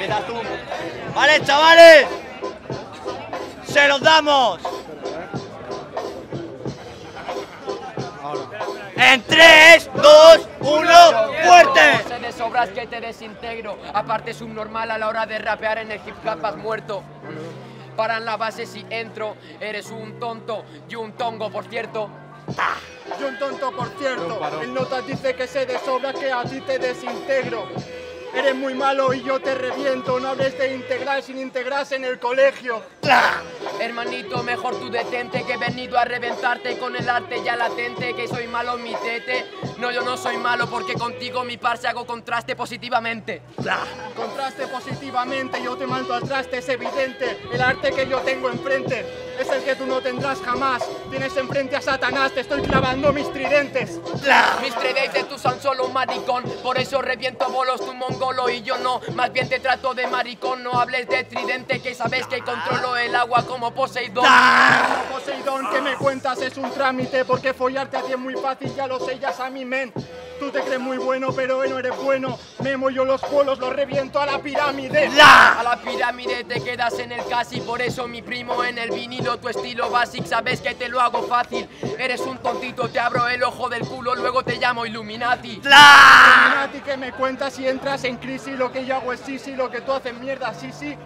Empiezas tú. Vale, chavales. Se los damos. En 3, 2, 1, fuerte. Sé de sobras que te desintegro. Aparte subnormal a la hora de rapear en el hip hop has muerto. Paran la base si entro. Eres un tonto y un tongo, por cierto. Y un tonto, por cierto, el notas dice que sé de sobra que a ti te desintegro. Eres muy malo y yo te reviento. No hables de integrar sin integrarse en el colegio. Hermanito, mejor tú detente que he venido a reventarte con el arte ya latente. Que soy malo mi tete. No, yo no soy malo porque contigo mi par se hago contraste positivamente. Contraste positivamente, yo te mando al traste, es evidente. El arte que yo tengo enfrente es el que tú no tendrás jamás. Tienes enfrente a Satanás, te estoy clavando mis tridentes. Mis tridentes tú son solo un maricón, por eso reviento bolos tu mongolo y yo no. Más bien te trato de maricón, no hables de tridente que sabes que controlo el agua como Poseidón. Poseidón, que me cuentas? Es un trámite, porque follarte a ti es muy fácil, ya lo sé, ya a mi men. Tú te crees muy bueno, pero no eres bueno. Memo yo los polos los reviento a la pirámide. A la pirámide te quedas en el casi, por eso mi primo en el vinilo, tu estilo basic, sabes que te lo hago fácil. Eres un tontito, te abro el ojo del culo, luego te llamo Illuminati. Illuminati, que me cuentas si entras en crisis? Lo que yo hago es sí, sí, lo que tú haces mierda, sí, sí.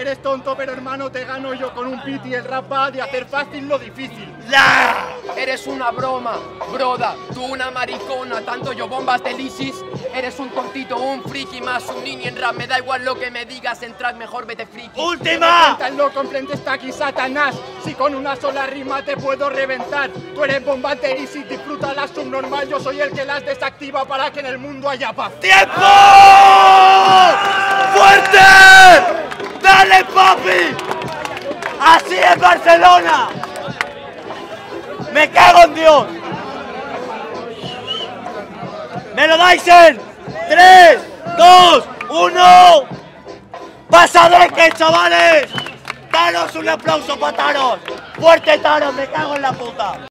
Eres tonto, pero hermano, te gano yo con un piti. El rap va de hacer fácil lo difícil. Eres una broma, broda, tú una maricona, tanto yo bombas de lisis. Eres un tontito, un friki más un niño en rap, me da igual lo que me digas, en track mejor vete friki. ¡Última! Tan loco enfrente está aquí Satanás. Si con una sola rima te puedo reventar. Tú eres bomba de lisis, disfruta la subnormal. Yo soy el que las desactiva para que en el mundo haya paz. ¡Tiempo! ¡Así es Barcelona! ¡Me cago en Dios! ¡Me lo dais en 3, 2, 1! ¡Pasadeque, chavales! ¡Danos un aplauso para Taros! ¡Fuerte Taros! ¡Me cago en la puta!